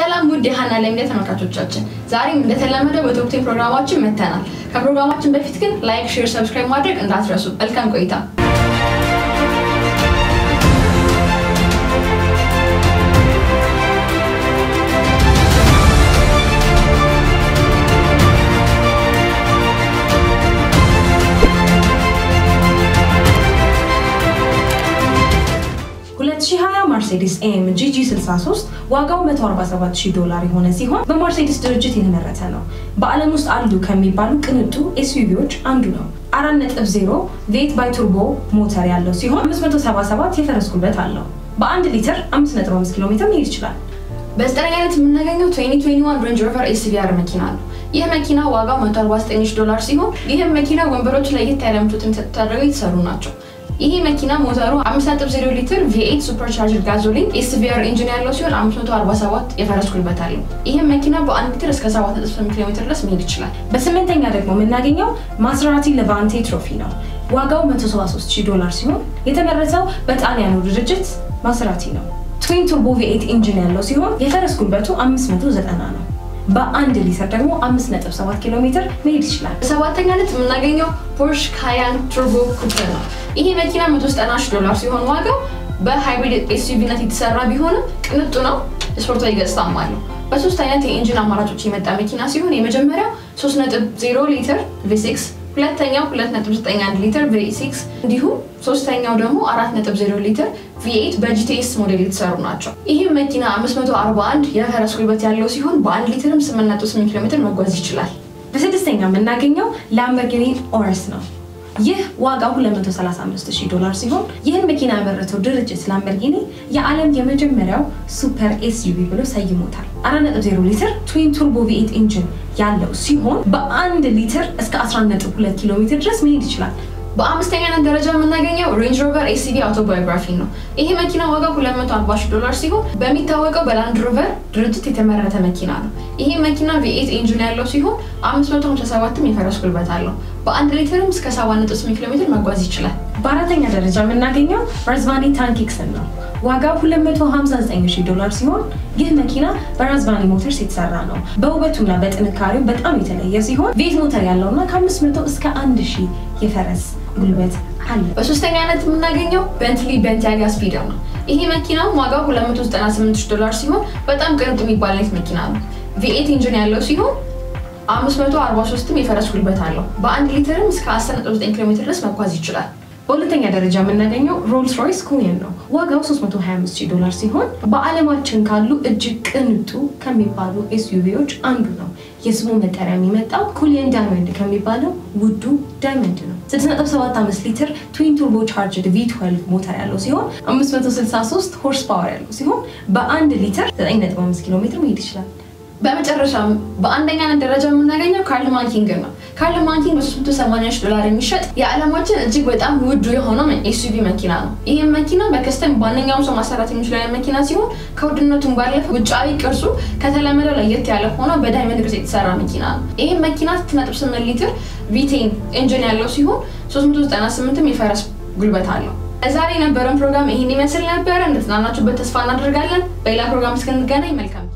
ሰላም ውድ የሀና ለሚዲያ ተመልካቾቻችን፣ ዛሬም እንደተለመደው በ top ten ፕሮግራማችን መጥተናል። ከፕሮግራማችን በፊት ግን like፣ share፣ subscribe ማድረግ እንዳትረሱ። መልካም ቆይታ። ሺህ 20 ማርሴዲስ AMG G63 ዋጋው 147 ዶላር የሆነ ሲሆን በማርሴዲስ ድርጅት የተመረተ ነው። በዓለም ውስጥ አሉ ከሚባሉ ቅንጡ SUV ዎች አንዱ ነው። 4.0 V8 biturbo ሞተር ያለው ሲሆን 577 የፈረስ ጉልበት አለው። በአንድ ሊትር 5.5 ኪሎ ሜትር መሄድ ይችላል። በዘጠነኛነት የምናገኘው 2021 ሬንጅ ሮቨር SVR መኪና ነው። ይህ መኪና ዋጋው 149 ዶላር ሲሆን ይህም መኪና ወንበሮች ለየት ያለ ምቾትን ተደርገው የተሰሩ ናቸው። ይህ መኪና ሞተሩ 5.0 ሊትር V8 supercharged gasoline SVR engine ያለው ሲሆን 547 የፈረስ ጉልበት አለው። ይህም መኪና በአንድ ሊትር እስከ 7.8 ኪሎ ሜትር ድረስ መሄድ ይችላል። በስምንተኛ ደግሞ የምናገኘው ማስራቲ ሌቫንቴ ትሮፊ ነው። ዋጋው 173 ዶላር ሲሆን የተመረተው በጣሊያኑ ድርጅት ማስራቲ ነው። twin turbo V8 engine ያለው ሲሆን የፈረስ ጉልበቱ 590 ነው። በአንድ ሊትር ደግሞ 5.7 ኪሎ ሜትር መሄድ ይችላል። በሰባተኛነት የምናገኘው ፖርሽ ካየን ቱርቦ ኩፕ ነው። ይሄ መኪና 190 ዶላር ሲሆን ዋጋው በ hybrid SUV ነት የተሰራ ቢሆንም ቅንጡ ነው። ስፖርታዊ ገጽታም አለው። በሶስት አይነት የ engine አማራጮች የመጣ መኪና ሲሆን የመጀመሪያው 3.0 ሊትር V6 ሁለተኛው 2.91 ሊትር V6 እንዲሁም ሶስተኛው ደግሞ 4.0 ሊትር V8 በ GTS ሞዴል የተሰሩ ናቸው። ይህም መኪና 541 የፈረስ ጉልበት ያለው ሲሆን በአንድ ሊትርም 8.8 ኪሎ ሜትር መጓዝ ይችላል። በስድስተኛ የምናገኘው ላምበርጊኒ ኡሩስ ነው። ይህ ዋጋው 235 ዶላር ሲሆን ይህን መኪና ያመረተው ድርጅት ላምበርጊኒ የዓለም የመጀመሪያው super SUV ብሎ ሰይሞታል። 4.0 ሊትር twin turbo V8 engine ያለው ሲሆን በአንድ ሊትር እስከ 11.2 ኪሎ ሜትር ድረስ መሄድ ይችላል። በአምስተኛነት ደረጃ የምናገኘው ሬንጅ ሮቨር SV አውቶባዮግራፊ ነው። ይሄ መኪና ዋጋው 240 ዶላር ሲሆን በሚታወቀው በላንድ ሮቨር ድርጅት የተመረተ መኪና ነው። ይሄ መኪና V8 engine ያለው ሲሆን 557ም የፈረስ ጉልበት አለው። በአንድ ሊትርም እስከ 7.8 ኪሎ ሜትር መጓዝ ይችላል። በአራተኛ ደረጃ የምናገኘው ራዝቫኒ ታንኪክስን ነው። ዋጋው 259 ዶላር ሲሆን ይህ መኪና በራዝቫኒ ሞተርስ የተሰራ ነው። በውበቱና በጥንካሬው በጣም የተለየ ሲሆን V8 ሞተር ያለውና ከ500 እስከ 1000 የፈረስ ጉልበት አለው። በሶስተኛነት የምናገኘው ቤንትሊ ቤንታሊያ ስፒደር ነው። ይሄ መኪና ዋጋው 298 ዶላር ሲሆን በጣም ቅንጡ የሚባል መኪና ነው። V8 engine ያለው ሲሆን 543ም የፈረስ ጉልበት አለው። በአንድ ሊትርም እስከ 10.9 ኪሎ ሜትር ድረስ መጓዝ ይችላል። በሁለተኛ ደረጃ የምናገኘው ሮልስ ሮይስ ኩሊናን ነው። ዋጋው 325 ዶላር ሲሆን በዓለማችን ካሉ እጅግ ቅንጡ ከሚባሉ SUV ዎች አንዱ ነው። የስሙ መጠሪያ የሚመጣው ኩሊናን diamond ከሚባለው ውዱ diamond ነው። 6.75 ሊትር twin turbo charged V12 ሞተር ያለው ሲሆን 563 horse power ያለው ሲሆን በአንድ ሊትር 9.5 ኪሎ ሜትር መሄድ ይችላል። በመጨረሻም በአንደኛነት ደረጃ የምናገኘው ካርልማን ኪንግ ነው። ካርልማን ኪንግ በ380 ዶላር የሚሸጥ የዓለማችን እጅግ በጣም ውዱ የሆነው SUV መኪና ነው። ይህም መኪና በ custom ማንኛውም ሰው ማሰራት የሚችል መኪና ሲሆን ከውድነቱም ባለፈ ውጫዊ ቅርጹ ከተለመደው ለየት ያለ ሆኖ በ diamond ቅርጽ የተሰራ መኪና ነው። ይህም መኪና 6.8 ሊትር ቪቴን ኢንጂን ያለው ሲሆን 398ም የፈረስ ጉልበት አለው። ዛሬ የነበረን ፕሮግራም ይህን ይመስል ነበረ። እንደተዝናናችሁበት ተስፋ እናደርጋለን። በሌላ ፕሮግራም እስክንገናኝ መልካም